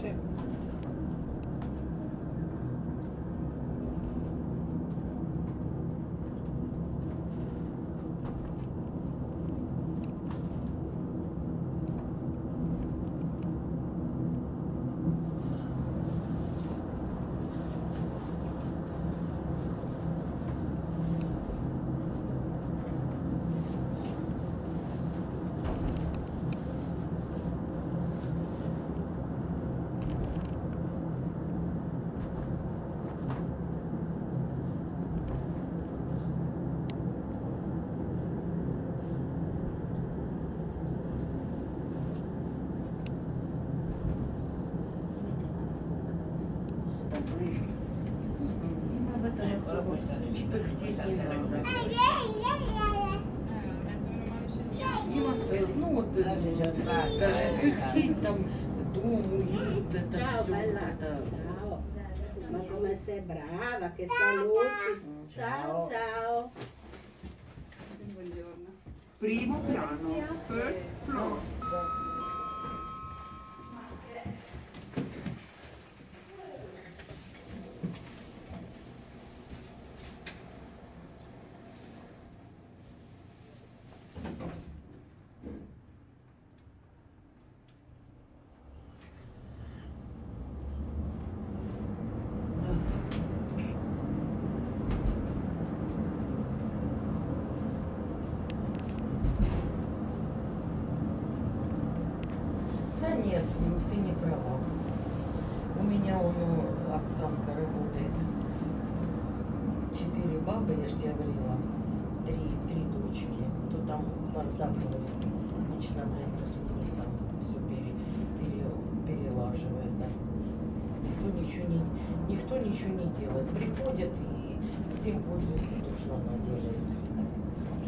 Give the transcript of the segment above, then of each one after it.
Sí. этом особо пыхтеть не надо. Дима сказал, ну вот, э, даже пыхтеть там, дом, уют, это Ciao все, bella, это... ciao. Ma come sei brava, che saluti. Ciao, ciao. Primo piano, third floor. Нет, ну, ты не права. У меня он, ну, Оксанка работает. Четыре бабы, я же тебе говорила. Три, три дочки. То там бардак Лично, блядь, после них там все пере, пере, перелаживает. Да. Никто ничего не, никто ничего не делает. Приходят и всем пользуются то, что она делает.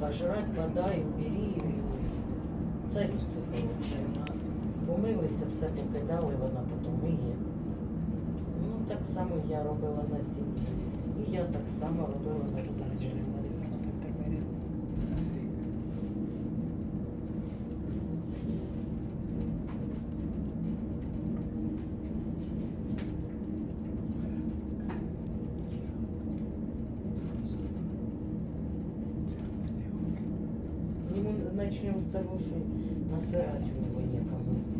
Пожрать, подай, убери. і Цариці получила Помилися, все покидали, вона потім миє. Ну, так само я робила на сім'ї. І я так само робила на сім'ї. Ему начнем с того, что насырать у него некому.